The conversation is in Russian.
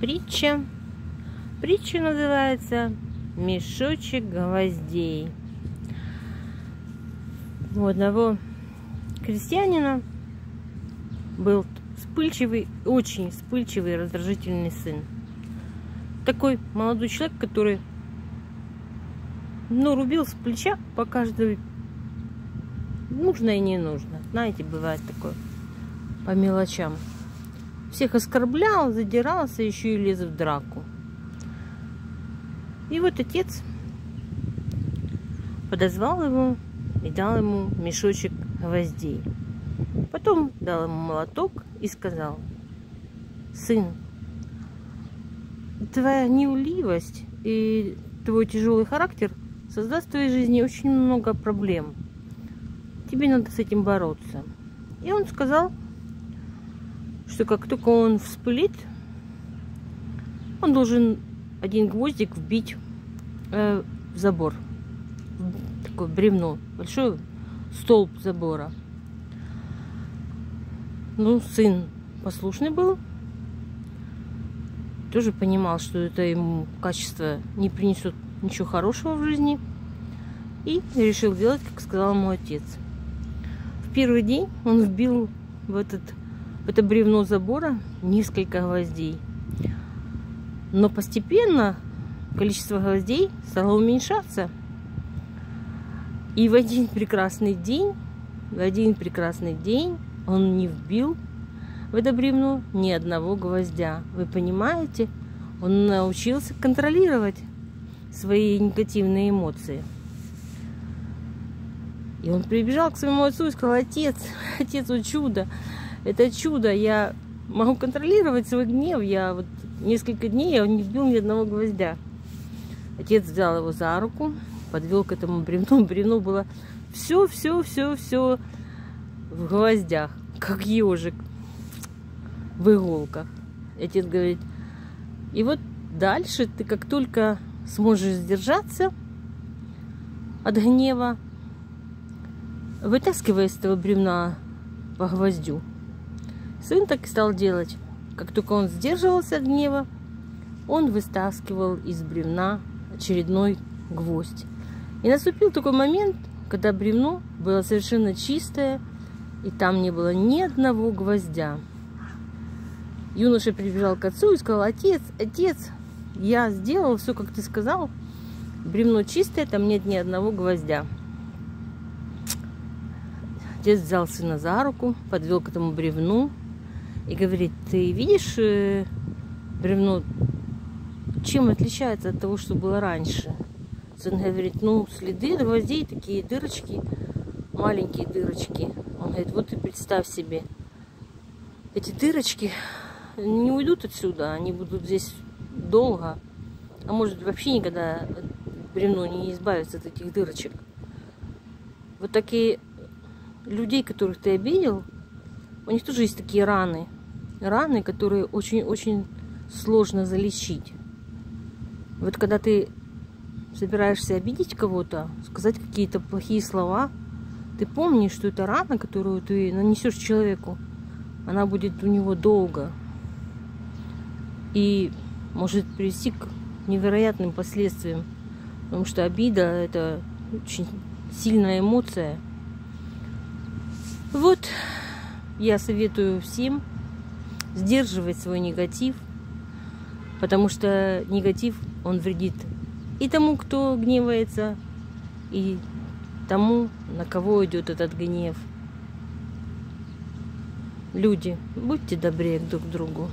притча. Притча называется «Мешочек гвоздей». У одного крестьянина был вспыльчивый, очень вспыльчивый, раздражительный сын. Такой молодой человек, который ну, рубил с плеча по каждой нужно и не нужно. Знаете, бывает такое по мелочам. Всех оскорблял, задирался, еще и лез в драку. И вот отец подозвал его и дал ему мешочек гвоздей. Потом дал ему молоток и сказал, сын, твоя неуливость и твой тяжелый характер создаст в твоей жизни очень много проблем. Тебе надо с этим бороться. И он сказал, что как только он вспылит, он должен один гвоздик вбить э, в забор. Такое бревно, большой столб забора. Ну, сын послушный был. Тоже понимал, что это ему качество не принесет ничего хорошего в жизни. И решил делать, как сказал ему отец. В первый день он вбил в, этот, это бревно забора несколько гвоздей. Но постепенно количество гвоздей стало уменьшаться. И в один прекрасный день, в один прекрасный день он не вбил в это бревно ни одного гвоздя. Вы понимаете? Он научился контролировать свои негативные эмоции. И он прибежал к своему отцу и сказал, отец, отец, вот чудо, это чудо, я могу контролировать свой гнев, я вот несколько дней я не вбил ни одного гвоздя. Отец взял его за руку, подвел к этому бревну, бревну было все, все, все, все в гвоздях, как ежик в иголках. Отец говорит, и вот дальше ты как только сможешь сдержаться от гнева, вытаскивая из этого бревна по гвоздю. Сын так и стал делать. Как только он сдерживался гнева, он вытаскивал из бревна очередной гвоздь. И наступил такой момент, когда бревно было совершенно чистое, и там не было ни одного гвоздя. Юноша прибежал к отцу и сказал, отец, отец, я сделал все, как ты сказал. Бревно чистое, там нет ни одного гвоздя. Отец взял сына за руку, подвел к этому бревну и говорит, ты видишь э, бревно, чем отличается от того, что было раньше? Сын говорит, ну, следы гвоздей, такие дырочки, маленькие дырочки. Он говорит, вот и представь себе, эти дырочки не уйдут отсюда, они будут здесь долго, а может вообще никогда бревно не избавится от этих дырочек. Вот такие людей, которых ты обидел, у них тоже есть такие раны. Раны, которые очень-очень сложно залечить. Вот когда ты собираешься обидеть кого-то, сказать какие-то плохие слова, ты помнишь, что это рана, которую ты нанесешь человеку, она будет у него долго. И может привести к невероятным последствиям. Потому что обида – это очень сильная эмоция. Вот я советую всем сдерживать свой негатив, потому что негатив, он вредит и тому, кто гневается, и тому, на кого идет этот гнев. Люди, будьте добрее друг к другу.